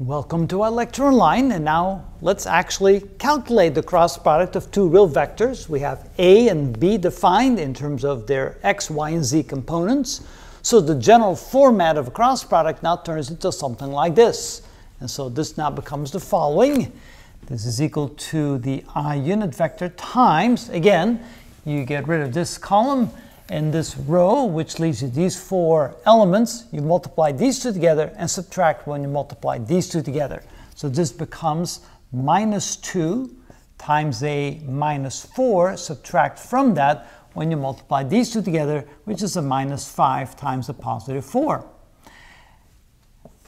Welcome to ilectureonline, and now let's actually calculate the cross product of two real vectors. We have A and B defined in terms of their x, y, and z components. So the general format of a cross product now turns into something like this. And so this now becomes the following. This is equal to the i unit vector times, again, you get rid of this column in this row, which leaves you these four elements. You multiply these two together and subtract when you multiply these two together. So this becomes minus 2 times a minus 4. Subtract from that when you multiply these two together, which is a minus 5 times a positive 4.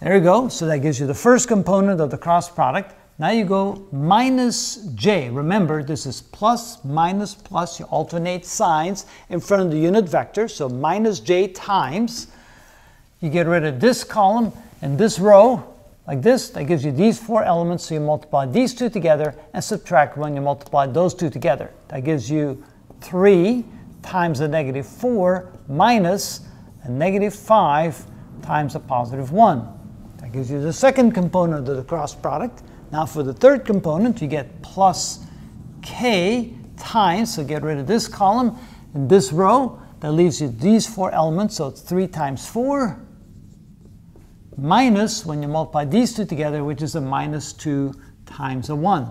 There you go. So that gives you the first component of the cross product. Now you go minus j. Remember, this is plus, minus, plus. You alternate signs in front of the unit vector. So minus j times. You get rid of this column and this row, like this. That gives you these four elements. So you multiply these two together and subtract when you multiply those two together. That gives you 3 times a negative 4 minus a negative 5 times a positive 1. That gives you the second component of the cross product. Now for the third component, you get plus k times, so get rid of this column and this row. That leaves you these four elements, so it's 3 times 4 minus, when you multiply these two together, which is a minus 2 times a 1.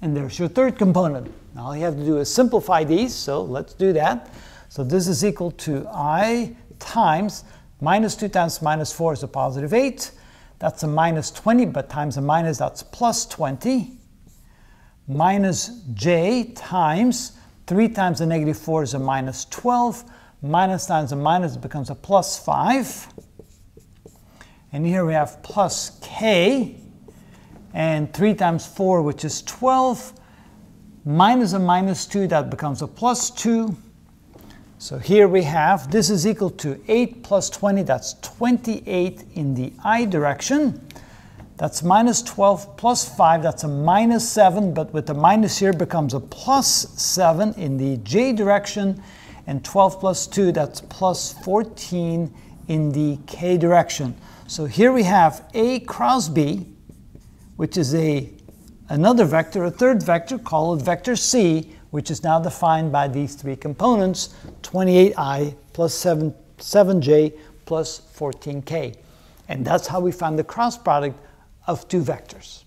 And there's your third component. Now all you have to do is simplify these, so let's do that. So this is equal to i times minus 2 times minus 4 is a positive 8 that's a minus 20, but times a minus, that's plus 20. Minus j times 3 times a negative 4 is a minus 12. Minus times a minus becomes a plus 5. And here we have plus k. And 3 times 4, which is 12. Minus a minus 2, that becomes a plus 2. So here we have, this is equal to 8 plus 20, that's 28 in the i direction. That's minus 12 plus 5, that's a minus 7, but with the minus here becomes a plus 7 in the j direction. And 12 plus 2, that's plus 14 in the k direction. So here we have a cross b, which is a another vector, a third vector, call it vector c, which is now defined by these three components, 28i plus 7, 7j plus 14k. And that's how we find the cross product of two vectors.